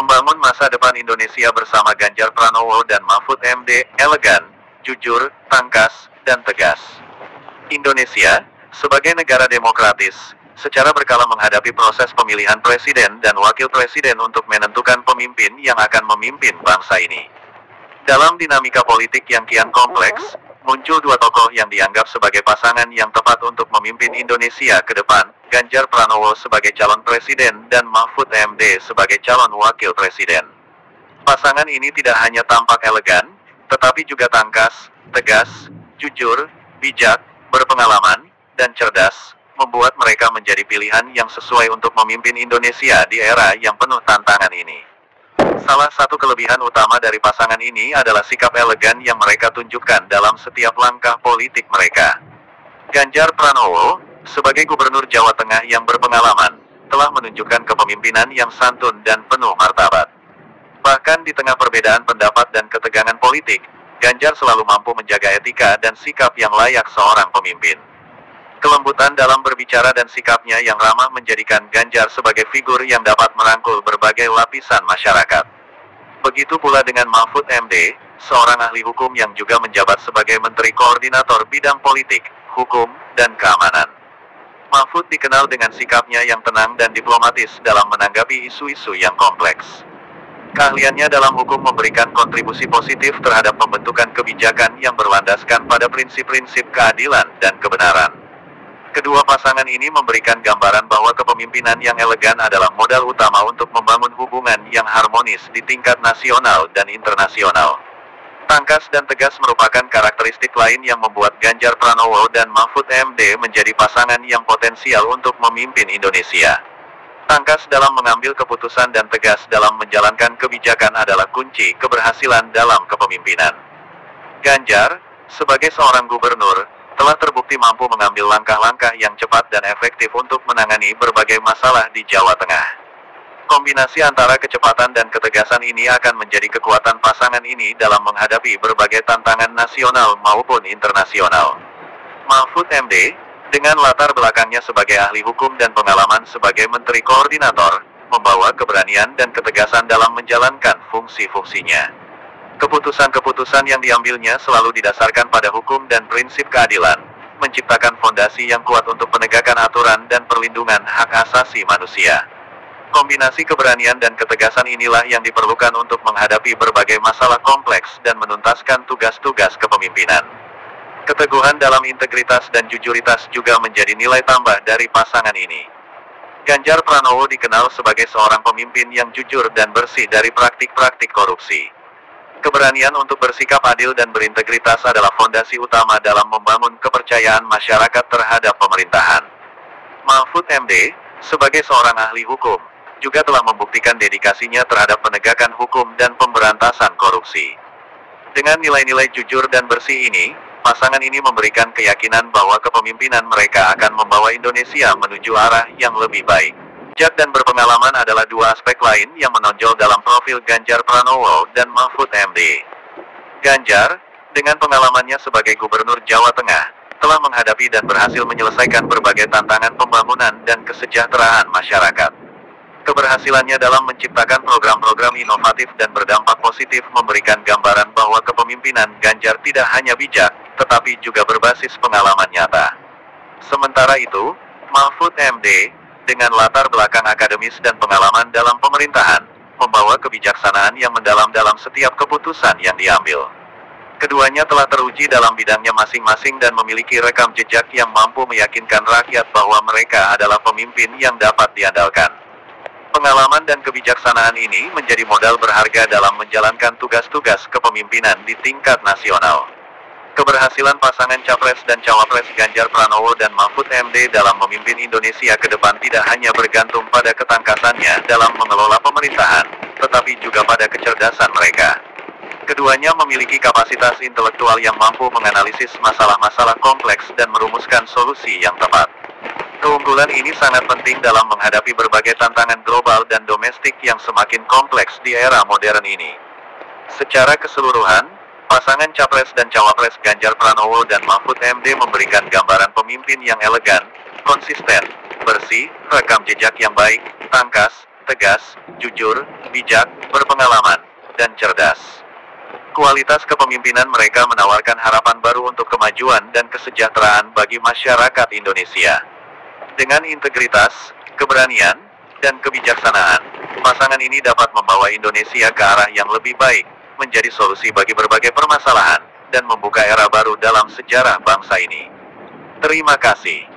Membangun masa depan Indonesia bersama Ganjar Pranowo dan Mahfud MD, elegan, jujur, tangkas, dan tegas. Indonesia, sebagai negara demokratis, secara berkala menghadapi proses pemilihan presiden dan wakil presiden untuk menentukan pemimpin yang akan memimpin bangsa ini. Dalam dinamika politik yang kian kompleks, muncul dua tokoh yang dianggap sebagai pasangan yang tepat untuk memimpin Indonesia ke depan, Ganjar Pranowo sebagai calon presiden dan Mahfud MD sebagai calon wakil presiden. Pasangan ini tidak hanya tampak elegan, tetapi juga tangkas, tegas, jujur, bijak, berpengalaman, dan cerdas, membuat mereka menjadi pilihan yang sesuai untuk memimpin Indonesia di era yang penuh tantangan ini. Salah satu kelebihan utama dari pasangan ini adalah sikap elegan yang mereka tunjukkan dalam setiap langkah politik mereka. Ganjar Pranowo, sebagai gubernur Jawa Tengah yang berpengalaman, telah menunjukkan kepemimpinan yang santun dan penuh martabat. Bahkan di tengah perbedaan pendapat dan ketegangan politik, Ganjar selalu mampu menjaga etika dan sikap yang layak seorang pemimpin. Kelembutan dalam berbicara dan sikapnya yang ramah menjadikan Ganjar sebagai figur yang dapat merangkul berbagai lapisan masyarakat. Begitu pula dengan Mahfud MD, seorang ahli hukum yang juga menjabat sebagai Menteri Koordinator Bidang Politik, Hukum, dan Keamanan. Mahfud dikenal dengan sikapnya yang tenang dan diplomatis dalam menanggapi isu-isu yang kompleks. Keahliannya dalam hukum memberikan kontribusi positif terhadap pembentukan kebijakan yang berlandaskan pada prinsip-prinsip keadilan dan kebenaran. Kedua pasangan ini memberikan gambaran bahwa kepemimpinan yang elegan adalah modal utama untuk membangun hubungan yang harmonis di tingkat nasional dan internasional. Tangkas dan tegas merupakan karakteristik lain yang membuat Ganjar Pranowo dan Mahfud MD menjadi pasangan yang potensial untuk memimpin Indonesia. Tangkas dalam mengambil keputusan dan tegas dalam menjalankan kebijakan adalah kunci keberhasilan dalam kepemimpinan. Ganjar, sebagai seorang gubernur, telah terbukti mampu mengambil langkah-langkah yang cepat dan efektif untuk menangani berbagai masalah di Jawa Tengah. Kombinasi antara kecepatan dan ketegasan ini akan menjadi kekuatan pasangan ini dalam menghadapi berbagai tantangan nasional maupun internasional. Mahfud MD, dengan latar belakangnya sebagai ahli hukum dan pengalaman sebagai Menteri Koordinator, membawa keberanian dan ketegasan dalam menjalankan fungsi-fungsinya. Keputusan-keputusan yang diambilnya selalu didasarkan pada hukum dan prinsip keadilan, menciptakan fondasi yang kuat untuk penegakan aturan dan perlindungan hak asasi manusia. Kombinasi keberanian dan ketegasan inilah yang diperlukan untuk menghadapi berbagai masalah kompleks dan menuntaskan tugas-tugas kepemimpinan. Keteguhan dalam integritas dan jujuritas juga menjadi nilai tambah dari pasangan ini. Ganjar Pranowo dikenal sebagai seorang pemimpin yang jujur dan bersih dari praktik-praktik korupsi. Keberanian untuk bersikap adil dan berintegritas adalah fondasi utama dalam membangun kepercayaan masyarakat terhadap pemerintahan. Mahfud MD, sebagai seorang ahli hukum, juga telah membuktikan dedikasinya terhadap penegakan hukum dan pemberantasan korupsi. Dengan nilai-nilai jujur dan bersih ini, pasangan ini memberikan keyakinan bahwa kepemimpinan mereka akan membawa Indonesia menuju arah yang lebih baik. Bijak dan berpengalaman adalah dua aspek lain yang menonjol dalam profil Ganjar Pranowo dan Mahfud MD. Ganjar, dengan pengalamannya sebagai Gubernur Jawa Tengah, telah menghadapi dan berhasil menyelesaikan berbagai tantangan pembangunan dan kesejahteraan masyarakat. Keberhasilannya dalam menciptakan program-program inovatif dan berdampak positif memberikan gambaran bahwa kepemimpinan Ganjar tidak hanya bijak, tetapi juga berbasis pengalaman nyata. Sementara itu, Mahfud MD, dengan latar belakang akademis dan pengalaman dalam pemerintahan, membawa kebijaksanaan yang mendalam dalam setiap keputusan yang diambil. Keduanya telah teruji dalam bidangnya masing-masing dan memiliki rekam jejak yang mampu meyakinkan rakyat bahwa mereka adalah pemimpin yang dapat diandalkan. Pengalaman dan kebijaksanaan ini menjadi modal berharga dalam menjalankan tugas-tugas kepemimpinan di tingkat nasional. Keberhasilan pasangan Capres dan Cawapres Ganjar Pranowo dan Mahfud MD dalam memimpin Indonesia ke depan tidak hanya bergantung pada ketangkasannya dalam mengelola pemerintahan, tetapi juga pada kecerdasan mereka. Keduanya memiliki kapasitas intelektual yang mampu menganalisis masalah-masalah kompleks dan merumuskan solusi yang tepat. Keunggulan ini sangat penting dalam menghadapi berbagai tantangan global dan domestik yang semakin kompleks di era modern ini. Secara keseluruhan, Pasangan Capres dan Cawapres Ganjar Pranowo dan Mahfud MD memberikan gambaran pemimpin yang elegan, konsisten, bersih, rekam jejak yang baik, tangkas, tegas, jujur, bijak, berpengalaman, dan cerdas. Kualitas kepemimpinan mereka menawarkan harapan baru untuk kemajuan dan kesejahteraan bagi masyarakat Indonesia. Dengan integritas, keberanian, dan kebijaksanaan, pasangan ini dapat membawa Indonesia ke arah yang lebih baik, menjadi solusi bagi berbagai permasalahan, dan membuka era baru dalam sejarah bangsa ini. Terima kasih.